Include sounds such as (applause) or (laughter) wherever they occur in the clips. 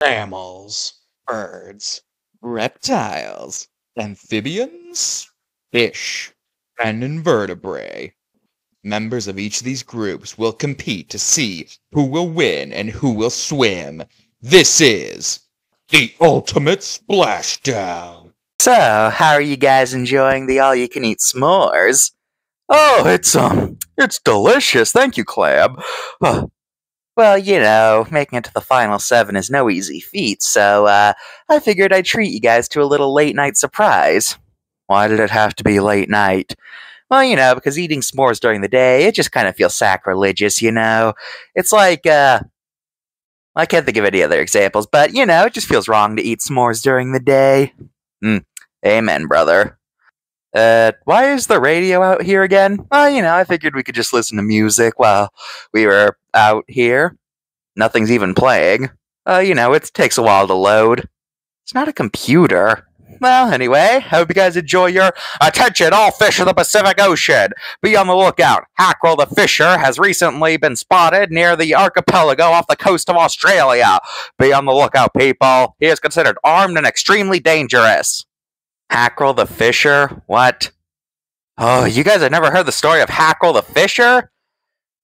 mammals, birds, reptiles, amphibians, fish, and invertebrate. Members of each of these groups will compete to see who will win and who will swim. This is the ultimate splashdown. So, how are you guys enjoying the all-you-can-eat s'mores? Oh, it's um, it's delicious. Thank you, Clam. (sighs) Uh, Well, you know, making it to the final seven is no easy feat, so uh, I figured I'd treat you guys to a little late night surprise. why did it have to be late night? Well, you know, because eating s'mores during the day, it just kind of feels sacrilegious, you know? It's like, uh, I can't think of any other examples, but, you know, it just feels wrong to eat s'mores during the day. Mm, amen, brother. Uh, why is the radio out here again? Well, you know, I figured we could just listen to music while we were out here. Nothing's even playing. Uh, you know, it takes a while to load. It's not a computer. Well, anyway, I hope you guys enjoy your attention, all fish of the Pacific Ocean. Be on the lookout. Hackerel the Fisher has recently been spotted near the archipelago off the coast of Australia. Be on the lookout, people. He is considered armed and extremely dangerous. Hackerel the Fisher? What? Oh, you guys have never heard the story of Hackerel the Fisher?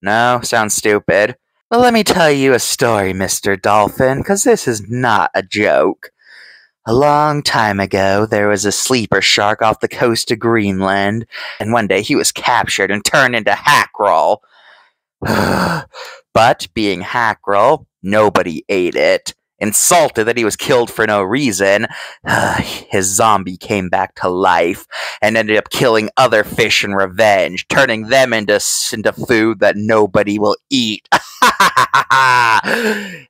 No, sounds stupid. Well, let me tell you a story, Mr. Dolphin, because this is not a joke. A long time ago, there was a sleeper shark off the coast of Greenland, and one day he was captured and turned into Hackerel. (sighs) but being Hackerel, nobody ate it. Insulted that he was killed for no reason, (sighs) his zombie came back to life and ended up killing other fish in revenge, turning them into, into food that nobody will eat. (laughs)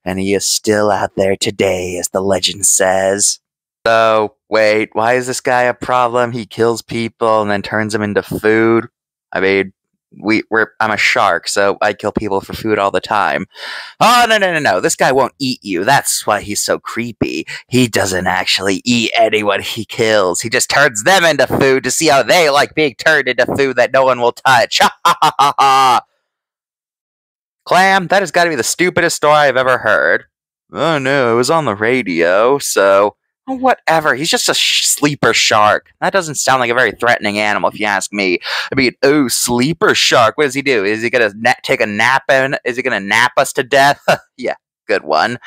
and he is still out there today, as the legend says. So, wait, why is this guy a problem? He kills people and then turns them into food. I mean, we, we're, I'm a shark, so I kill people for food all the time. Oh, no, no, no, no. This guy won't eat you. That's why he's so creepy. He doesn't actually eat anyone he kills. He just turns them into food to see how they like being turned into food that no one will touch. Clam, that has got to be the stupidest story I've ever heard. Oh no, it was on the radio, so. Whatever. He's just a sh- sleeper shark. That doesn't sound like a very threatening animal, if you ask me. I mean, oh, sleeper shark. What does he do? Is he gonna na- take a nap? In? Is he gonna nap us to death? (laughs) yeah, good one.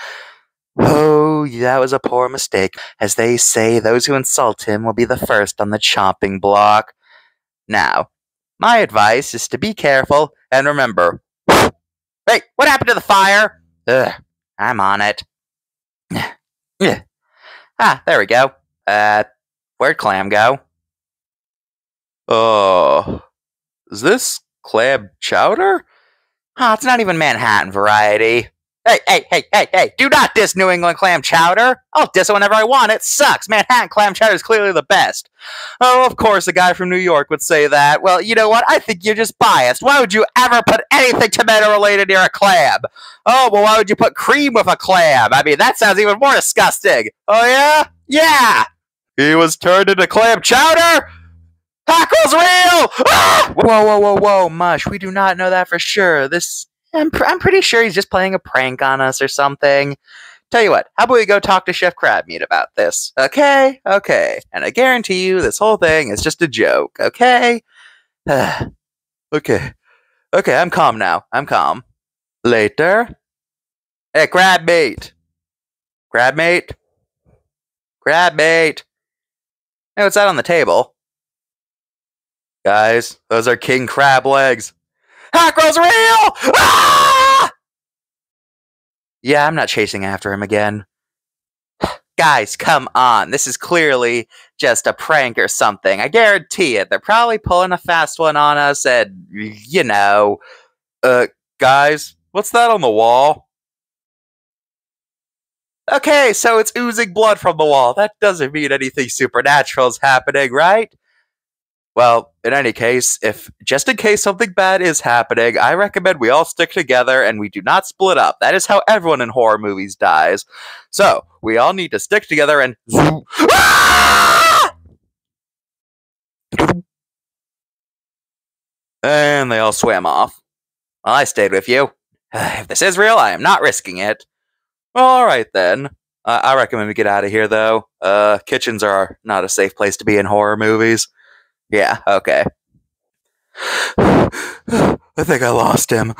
Oh, that was a poor mistake. As they say, those who insult him will be the first on the chopping block. Now, my advice is to be careful and remember. (sighs) Hey, what happened to the fire? Ugh, I'm on it. (sighs) Yeah. Ah, there we go. Uh, where'd Clam go? Uh, is this clam chowder? Ah, it's not even Manhattan variety. Hey, hey, hey, hey, hey, do not diss New England clam chowder. I'll diss it whenever I want. It sucks. Manhattan clam chowder is clearly the best. Oh, of course, a guy from New York would say that. Well, you know what? I think you're just biased. Why would you ever put anything tomato related near a clam? Oh, well, why would you put cream with a clam? I mean, that sounds even more disgusting. Oh, yeah? Yeah! He was turned into clam chowder? Hackle's real! Ah! Whoa, whoa, whoa, whoa, Mush. We do not know that for sure. This. I'm, pr- I'm pretty sure he's just playing a prank on us or something. Tell you what, how about we go talk to Chef Crabmeat about this? Okay? Okay. And I guarantee you this whole thing is just a joke, okay? (sighs) Okay. Okay, I'm calm now. I'm calm. Later. Hey, Crabmeat! Crabmeat? Crabmeat! Hey, what's that on the table? Guys, those are king crab legs. Hackerel's real! Ah! Yeah, I'm not chasing after him again. (sighs) Guys, come on. This is clearly just a prank or something. I guarantee it. They're probably pulling a fast one on us and, you know. Uh, guys, what's that on the wall? Okay, so it's oozing blood from the wall. That doesn't mean anything supernatural is happening, right? Well, in any case, if just in case something bad is happening, I recommend we all stick together and we do not split up. That is how everyone in horror movies dies. So, we all need to stick together and. Ah! And they all swam off. Well, I stayed with you. (sighs) if this is real, I am not risking it. All right then. I, I recommend we get out of here, though. Uh, kitchens are not a safe place to be in horror movies. Yeah, okay. (sighs) I think I lost him.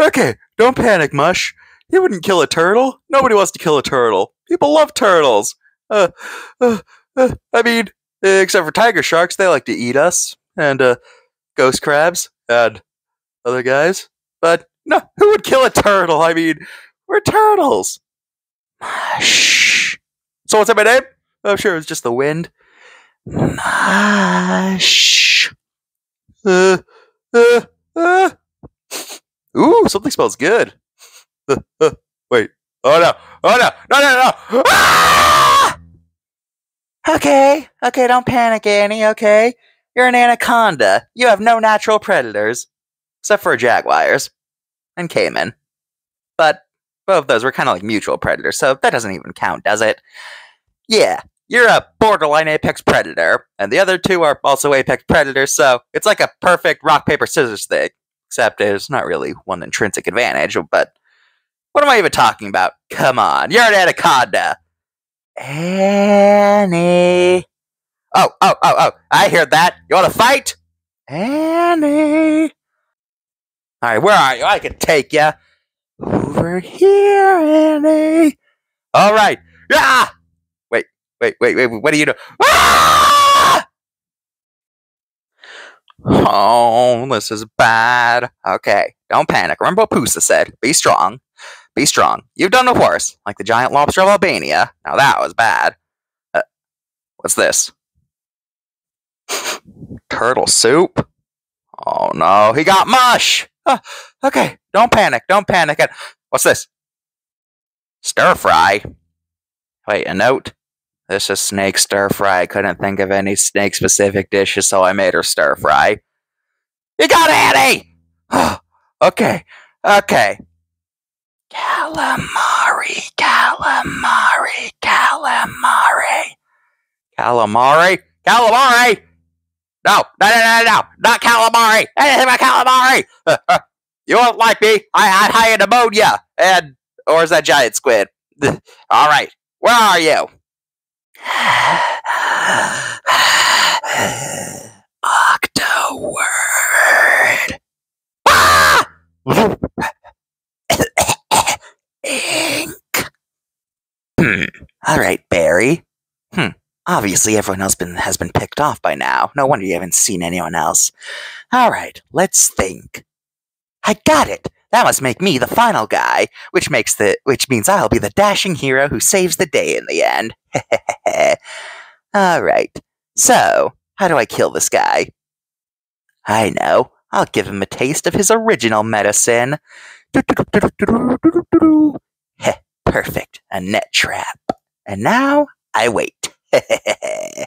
Okay, don't panic, Mush. You wouldn't kill a turtle. Nobody wants to kill a turtle. People love turtles. Uh, uh, uh I mean, except for tiger sharks, they like to eat us, and uh, ghost crabs and other guys. But no, who would kill a turtle? I mean, we're turtles. Mush. So what's up, my name? I'm sure it was just the wind. Mush. Uh, uh, uh. Ooh, something smells good. Uh, uh, wait. Oh no. Oh no. No, no, no. Ah! Okay. Okay, don't panic, Annie, okay? You're an anaconda. You have no natural predators. Except for jaguars. And caiman. But both of those were kind of like mutual predators, so that doesn't even count, does it? Yeah, you're a borderline apex predator, and the other two are also apex predators, so it's like a perfect rock, paper, scissors thing. Except there's not really one intrinsic advantage, but what am I even talking about? Come on, you're an anaconda. Annie. Oh, oh, oh, oh, I hear that. You want to fight? Annie. All right, where are you? I can take you. Over here, Annie. All right. Yeah. Wait, wait, wait. What do you do? Ah! Oh, this is bad. Okay, don't panic. Remember what Pusa said. Be strong. Be strong. You've done the worse, like the giant lobster of Albania. Now that was bad. Uh, what's this? (sighs) Turtle soup? Oh no, he got mush! Oh, okay, don't panic, don't panic. What's this? Stir fry. Wait, a note? This is snake stir fry. I couldn't think of any snake specific dishes, so I made her stir fry. You got Annie! (gasps) okay, okay. Calamari, calamari, calamari. Calamari? Calamari! No, no, no, no, no, not calamari. Anything but calamari. (laughs) you won't like me. I had high pneumonia. And, or is that giant squid? (laughs) All right, where are you? Octoword. Ah! (coughs) Ink. Hmm. All right, Barry. Hmm. Obviously, everyone else been, has been picked off by now. No wonder you haven't seen anyone else. All right, let's think. I got it. That must make me the final guy, which makes the which means I'll be the dashing hero who saves the day in the end. (laughs) All right. So, how do I kill this guy? I know. I'll give him a taste of his original medicine. (laughs) Perfect. A net trap. And now I wait. (laughs)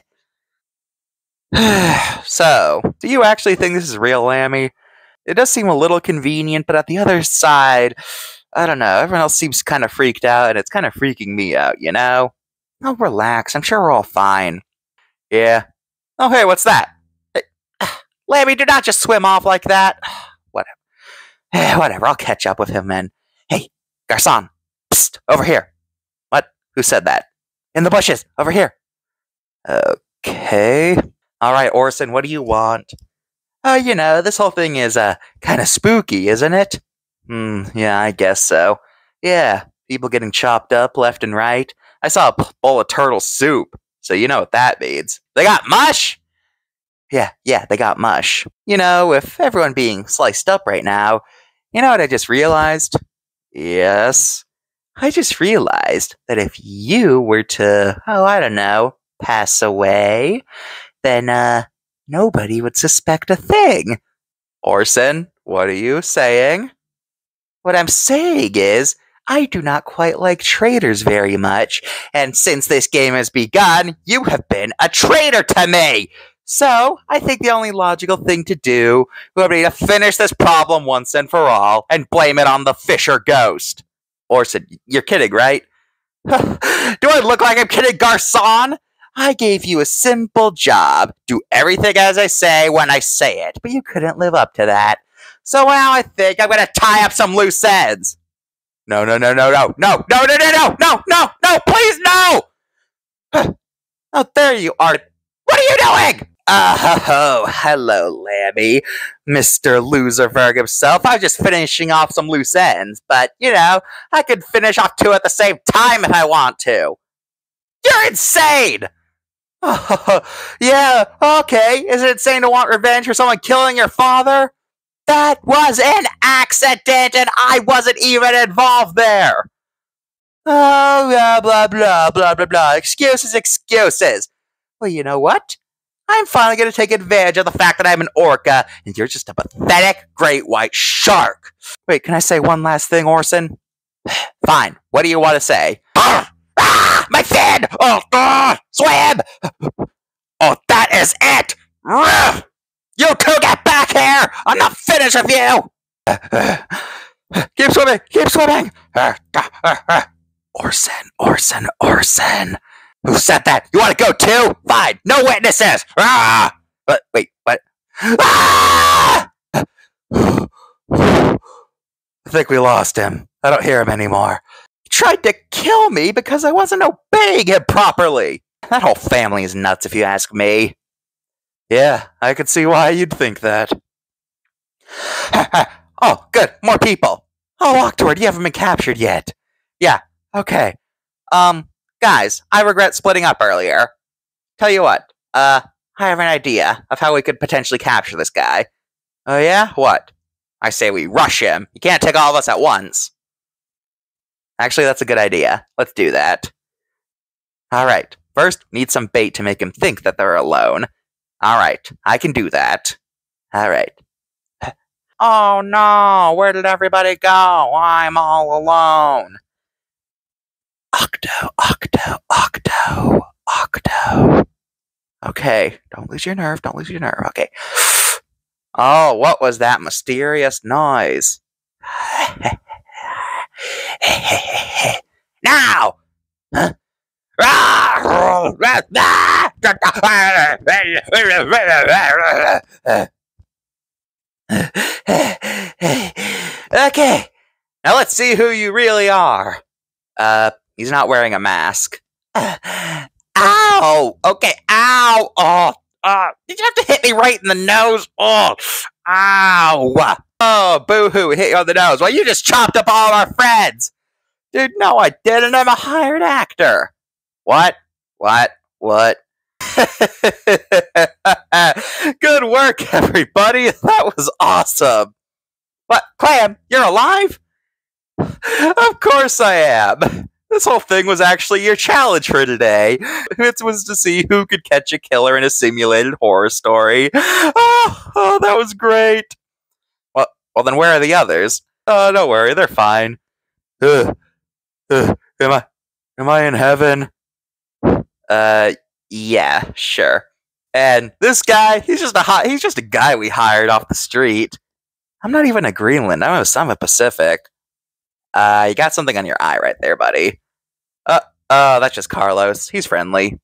(sighs) so, do you actually think this is real, Lammy? It does seem a little convenient, but at the other side, I don't know. Everyone else seems kind of freaked out, and it's kind of freaking me out, you know? Oh, relax. I'm sure we're all fine. Yeah. Oh, hey, what's that? Hey, (sighs) Lammy, do not just swim off like that. (sighs) Whatever. Eh, (sighs) whatever. I'll catch up with him then. Hey, Garcon. Psst, over here. What? Who said that? In the bushes. Over here. Okay. All right, Orson, what do you want? Oh, you know, this whole thing is uh kind of spooky, isn't it? Hmm, yeah, I guess so. Yeah, people getting chopped up left and right. I saw a bowl of turtle soup, so you know what that means. They got mush! Yeah, yeah, they got mush. You know, with everyone being sliced up right now, you know what I just realized? Yes. I just realized that if you were to, oh, I don't know, pass away, then uh, nobody would suspect a thing. Orson, what are you saying? What I'm saying is, I do not quite like traitors very much, and since this game has begun, you have been a traitor to me! So, I think the only logical thing to do would be to finish this problem once and for all and blame it on the Fisher ghost. Orson, you're kidding, right? (sighs) do I look like I'm kidding, Garcon? I gave you a simple job. Do everything as I say when I say it. But you couldn't live up to that. So now I think I'm going to tie up some loose ends. No, no, no, no, no, no, no, no, no, no, no, no, no, please, no! Oh, there you are. What are you doing? Oh, hello, Lammy. Mr. Loserberg himself. I was just finishing off some loose ends, but, you know, I could finish off two at the same time if I want to. You're insane! Oh, (laughs) yeah, okay. Is it insane to want revenge for someone killing your father? That was an accident and I wasn't even involved there. Oh, blah, blah, blah, blah, blah, blah. Excuses, excuses. Well, you know what? I'm finally going to take advantage of the fact that I'm an orca and you're just a pathetic great white shark. Wait, can I say one last thing, Orson? (sighs) Fine. What do you want to say? (laughs) Ah! Ah, ah, my fin! Oh, ah, swim! Oh, that is it! Ruh! You two get back here! I'm not finished with you! keep swimming! Keep swimming! Orson, Orson, Orson. Who said that? You want to go too? Fine. No witnesses. Ah! But wait, what? Ah! (sighs) I think we lost him. I don't hear him anymore. Tried to kill me because I wasn't obeying him properly. That whole family is nuts, if you ask me. Yeah, I could see why you'd think that. (laughs) oh, good. More people. Oh, Octord, you haven't been captured yet. Yeah, okay. Um, guys, I regret splitting up earlier. Tell you what, uh, I have an idea of how we could potentially capture this guy. Oh yeah? What? I say we rush him. You can't take all of us at once. Actually, that's a good idea. Let's do that. Alright, first, need some bait to make him think that they're alone. Alright, I can do that. Alright. (sighs) Oh no, where did everybody go? I'm all alone. Octo, Octo, Octo, Octo. Okay, don't lose your nerve, don't lose your nerve. Okay. (sighs) Oh, what was that mysterious noise? (sighs) (laughs) (laughs) now! Huh? (laughs) okay, now let's see who you really are. Uh, He's not wearing a mask. (sighs) ow! Okay, ow! Oh, uh, did you have to hit me right in the nose? Oh, ow! Oh, boo-hoo, hit you on the nose. Well, you just chopped up all our friends! Dude, no, I didn't. I'm a hired actor. What? What? What? (laughs) Good work, everybody. (laughs) That was awesome. What, Clam, you're alive? (sighs) Of course I am. This whole thing was actually your challenge for today. (laughs) It was to see who could catch a killer in a simulated horror story. Oh, (sighs) oh that was great. Well, then where are the others? Oh, don't worry, they're fine. Uh, uh, am I, am I in heaven? Uh, yeah, sure. And this guy, he's just a hot, he's just a guy we hired off the street. I'm not even a Greenland. I'm a, I'm a Pacific. Uh, you got something on your eye right there, buddy. Uh, uh, that's just Carlos. He's friendly.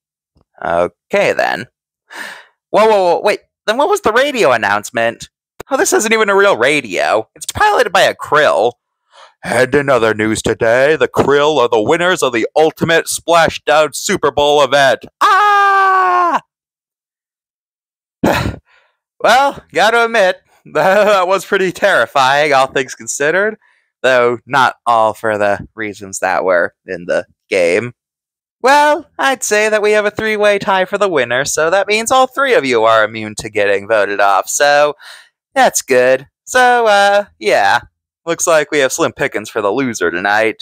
Okay, then. Whoa, whoa, whoa, wait. Then what was the radio announcement? Oh, this isn't even a real radio. It's piloted by a krill. And in other news today, the krill are the winners of the Ultimate Splashdown Super Bowl event. Ah! (sighs) well, gotta admit, (laughs) that was pretty terrifying, all things considered though not all for the reasons that were in the game. Well, I'd say that we have a three way tie for the winner, so that means all three of you are immune to getting voted off, so that's good. So, uh, yeah. Looks like we have slim pickings for the loser tonight.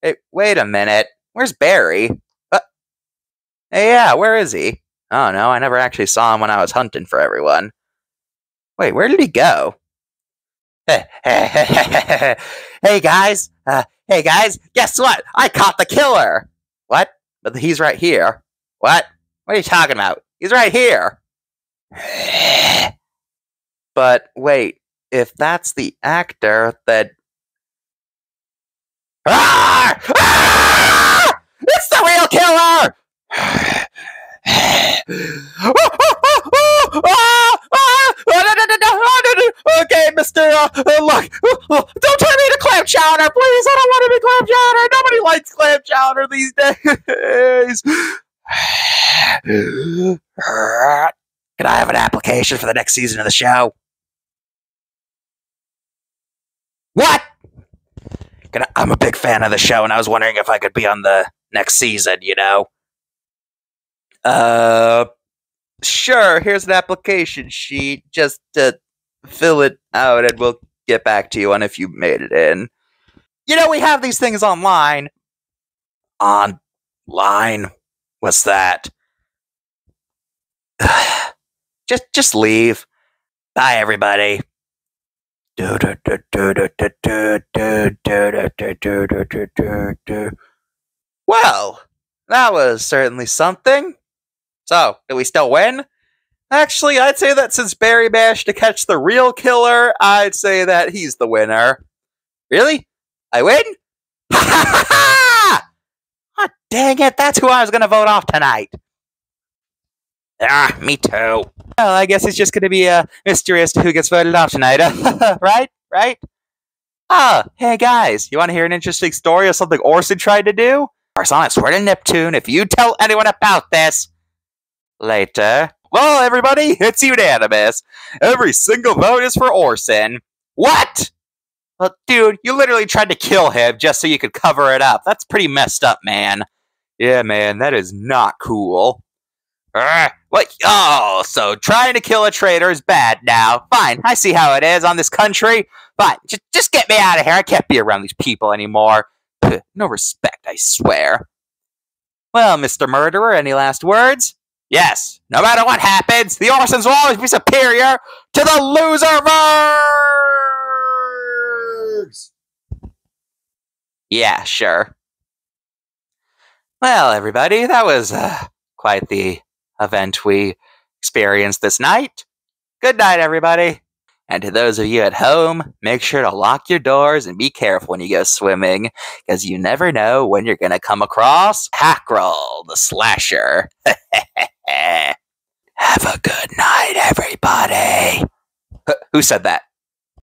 Hey, wait a minute. Where's Barry? Uh, hey, yeah, where is he? Oh no, I never actually saw him when I was hunting for everyone. Wait, where did he go? (laughs) hey guys, uh, hey guys, guess what? I caught the killer. What? But he's right here. What? What are you talking about? He's right here. (sighs) but wait, if that's the actor, then. (sighs) Ah! Ah! It's the real killer! (sighs) okay, Mister. Uh, uh, look, uh, don't turn me into Clam. chowder, please. I don't want to be clam chowder. Nobody likes clam chowder these days. (sighs) Can I have an application for the next season of the show? What? I'm a big fan of the show, and I was wondering if I could be on the next season. You know. Uh, sure. Here's an application sheet. Just to fill it out, and we'll get back to you on if you made it in. You know, we have these things online. Online? What's that? (sighs) just just leave. Bye everybody. Well, that was certainly something. So, do we still win? Actually, I'd say that since Barry managed to catch the real killer, I'd say that he's the winner. Really? I win? (laughs) Ha ha ha dang it, that's who I was gonna vote off tonight. Ah, me too. Well, I guess it's just gonna be uh, mysterious who gets voted off tonight, (laughs) right? Right? Ah, hey guys, you wanna hear an interesting story of something Orson tried to do? Orson, I swear to Neptune, if you tell anyone about this later, well, everybody, (laughs) it's unanimous. Every single vote is for Orson. What? Well, dude, you literally tried to kill him just so you could cover it up. That's pretty messed up, man. Yeah, man, that is not cool. What? Oh, so trying to kill a traitor is bad now. Fine, I see how it is on this country. Fine, just, just get me out of here. I can't be around these people anymore. No respect, I swear. Well, Mr. Murderer, any last words? Yes, no matter what happens, the Orsons will always be superior to the Loserverse! Yeah, sure. Well, everybody, that was uh, quite the event we experienced this night. Good night, everybody. And to those of you at home, make sure to lock your doors and be careful when you go swimming, because you never know when you're going to come across Packrell, the slasher. (laughs) Have a good night, everybody. Who said that?